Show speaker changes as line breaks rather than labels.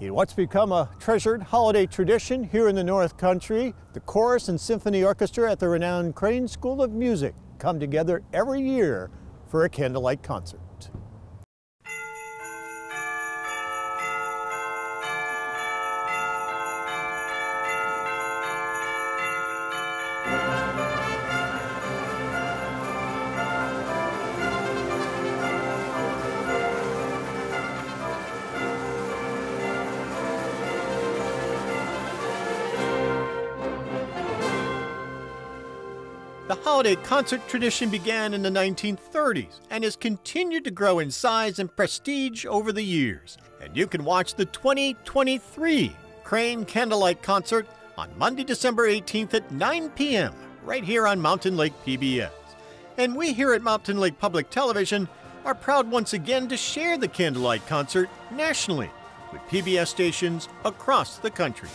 In what's become a treasured holiday tradition here in the North Country, the chorus and symphony orchestra at the renowned Crane School of Music come together every year for a candlelight concert. The holiday concert tradition began in the 1930s and has continued to grow in size and prestige over the years. And you can watch the 2023 Crane Candlelight Concert on Monday, December 18th at 9 p.m. right here on Mountain Lake PBS. And we here at Mountain Lake Public Television are proud once again to share the Candlelight Concert nationally with PBS stations across the country.